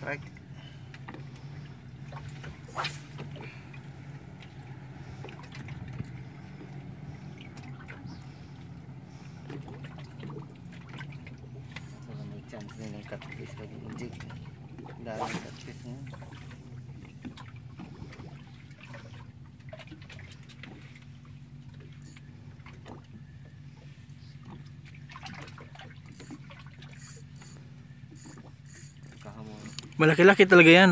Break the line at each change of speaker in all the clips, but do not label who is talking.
strike. Chance ini cut fish lagi injek. Dalam cut
Malaki-laki talaga yan.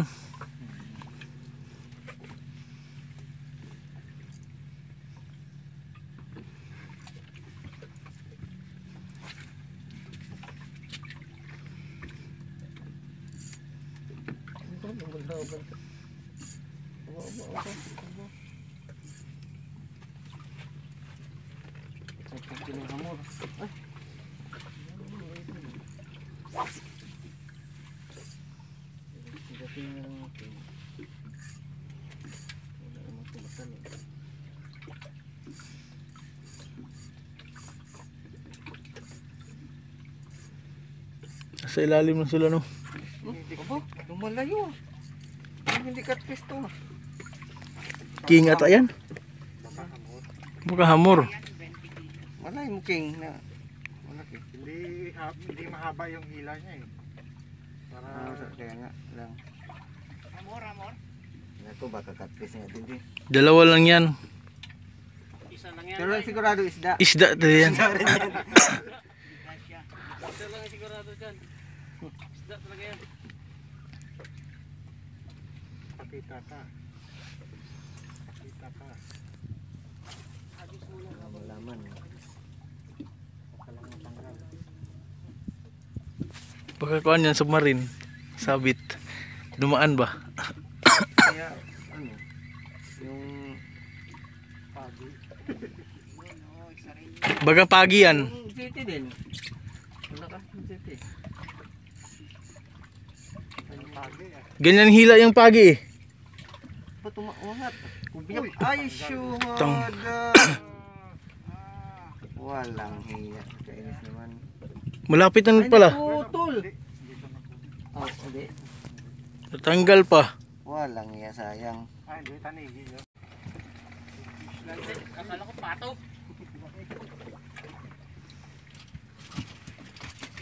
Sa ilalim na sila no.
Aba, lumalayo. Hindi catfish to.
King ata yan. Baka hamor.
Malay mo king na malaki.
Hindi, ha, hindi mahaba yung hila niya eh. Para
Ah, sa- kaya nga lang.
Amor, amor.
Ito baka catfish nga din din.
Dalawa lang yan.
Isa lang yan.
Pero sigurado isda.
Isda to yan.
Isda lang yung sigurado dyan. Isda talaga yan.
pakita ka. Pakita ka.
Agis muna.
Malaman. Baka lang matanggal.
Baka kuan yan submarine. Sabit. Dumaan ba?
Kaya ano yung
Pagi.
Oh.
Baga pagi yan.
yung city din. Wala ka yung
pagi eh.
Ganyan hila yung pagi eh.
Ba't umaangat? Kubiyak.
Uy,
Ay.
Ah,
Walang hiya. Kainis naman.
Malapit na
Ay,
pala.
na po.
Oh, hindi.
Natanggal pa.
Walang hiya, sayang.
Ah, hindi. Tanigi yun.
Akala ko pato.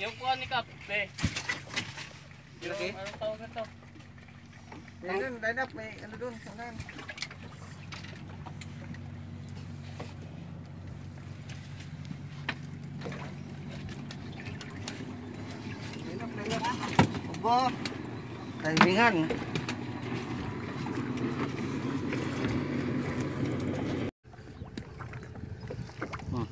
Yung kuha ni Kap, be.
Laki?
anong tawag na to?
Ayun, line up. May ano doon. Saan? Line up, line up. kaibigan hmm.